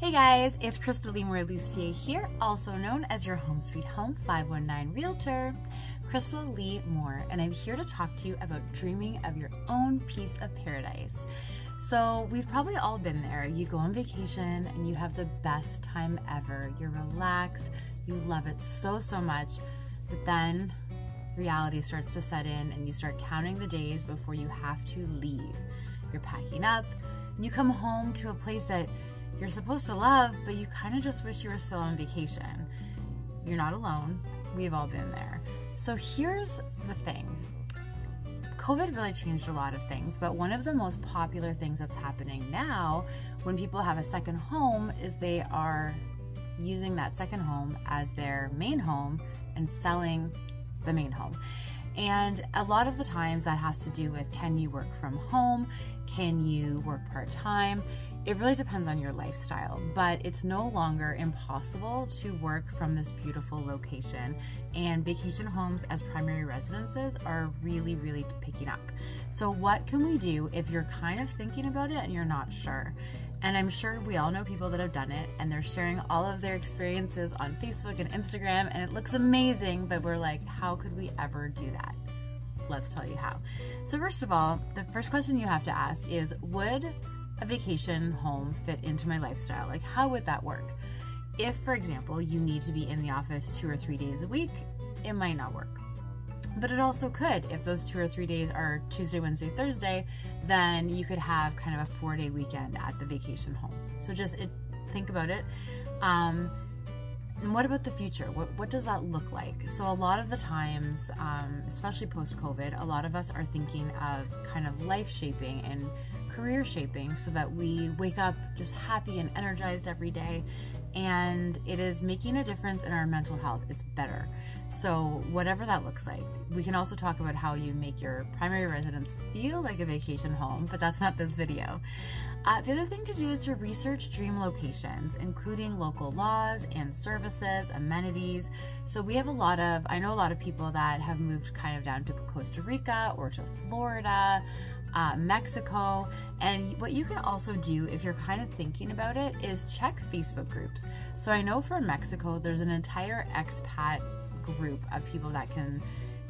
Hey guys, it's Krystal Lee Lucier here, also known as your Home Sweet Home 519 Realtor. Krystal Lee Moore, and I'm here to talk to you about dreaming of your own piece of paradise. So, we've probably all been there. You go on vacation and you have the best time ever. You're relaxed, you love it so, so much, but then reality starts to set in and you start counting the days before you have to leave. You're packing up and you come home to a place that you're supposed to love, but you kind of just wish you were still on vacation. You're not alone. We've all been there. So here's the thing COVID really changed a lot of things, but one of the most popular things that's happening now when people have a second home is they are using that second home as their main home and selling the main home. And a lot of the times that has to do with can you work from home? Can you work part time? It really depends on your lifestyle, but it's no longer impossible to work from this beautiful location. And vacation homes as primary residences are really, really picking up. So, what can we do if you're kind of thinking about it and you're not sure? And I'm sure we all know people that have done it and they're sharing all of their experiences on Facebook and Instagram, and it looks amazing, but we're like, how could we ever do that? Let's tell you how. So, first of all, the first question you have to ask is Would a vacation home fit into my lifestyle? Like, how would that work? If, for example, you need to be in the office two or three days a week, it might not work. But it also could. If those two or three days are Tuesday, Wednesday, Thursday, then you could have kind of a four day weekend at the vacation home. So just it, think about it. Um, and what about the future? What, what does that look like? So, a lot of the times, um, especially post COVID, a lot of us are thinking of kind of life shaping and career shaping so that we wake up just happy and energized every day. And it is making a difference in our mental health. It's better. So, whatever that looks like, we can also talk about how you make your primary residence feel like a vacation home, but that's not this video. Uh, the other thing to do is to research dream locations, including local laws and services, amenities. So we have a lot of, I know a lot of people that have moved kind of down to Costa Rica or to Florida, uh, Mexico. And what you can also do if you're kind of thinking about it is check Facebook groups. So I know for Mexico, there's an entire expat group of people that can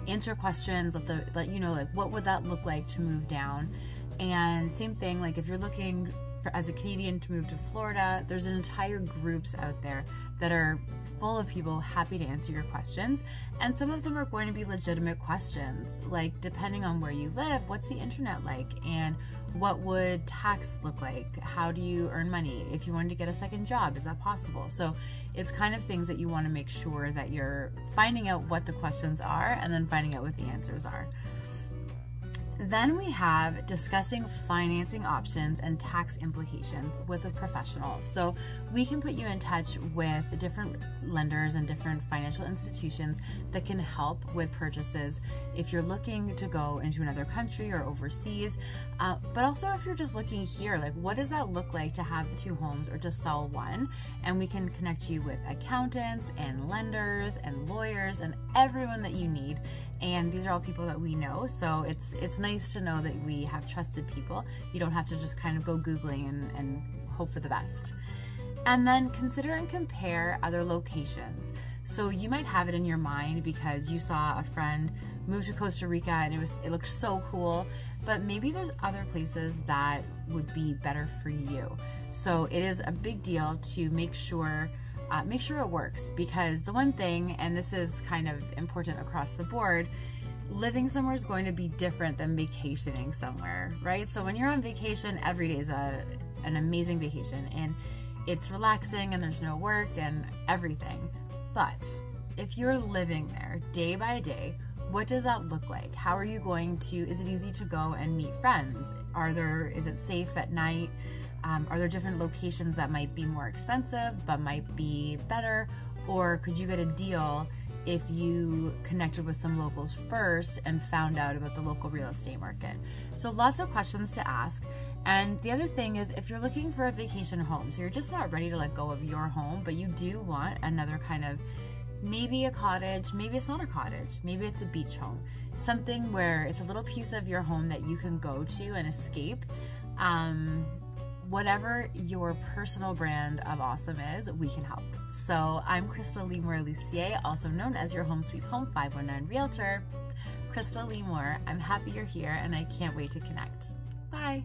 answer questions, let, the, let you know, like, what would that look like to move down? And same thing, like if you're looking for, as a Canadian to move to Florida, there's an entire groups out there that are full of people happy to answer your questions. And some of them are going to be legitimate questions, like depending on where you live, what's the internet like? And what would tax look like? How do you earn money? If you wanted to get a second job, is that possible? So it's kind of things that you want to make sure that you're finding out what the questions are and then finding out what the answers are. Then we have discussing financing options and tax implications with a professional. So we can put you in touch with different lenders and different financial institutions that can help with purchases if you're looking to go into another country or overseas. Uh, but also if you're just looking here, like what does that look like to have the two homes or to sell one? And we can connect you with accountants and lenders and lawyers and everyone that you need and these are all people that we know. So it's it's nice to know that we have trusted people. You don't have to just kind of go googling and, and hope for the best. And then consider and compare other locations. So you might have it in your mind because you saw a friend move to Costa Rica and it was it looked so cool. But maybe there's other places that would be better for you. So it is a big deal to make sure uh, make sure it works because the one thing, and this is kind of important across the board, living somewhere is going to be different than vacationing somewhere, right? So when you're on vacation, every day is a, an amazing vacation and it's relaxing and there's no work and everything. But if you're living there day by day, what does that look like? How are you going to, is it easy to go and meet friends? Are there, is it safe at night? Um, are there different locations that might be more expensive but might be better? Or could you get a deal if you connected with some locals first and found out about the local real estate market? So, lots of questions to ask. And the other thing is, if you're looking for a vacation home, so you're just not ready to let go of your home, but you do want another kind of maybe a cottage, maybe it's not a cottage, maybe it's a beach home, something where it's a little piece of your home that you can go to and escape. Um, whatever your personal brand of awesome is, we can help. So I'm Krystal Lee Moore Lucier, also known as your Home Sweet Home 519 Realtor. Krystal Lee I'm happy you're here and I can't wait to connect. Bye.